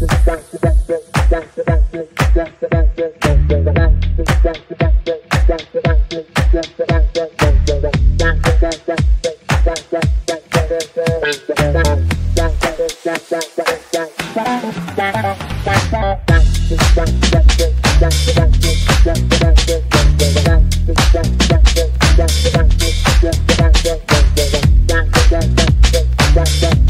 that, that.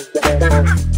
Thank you.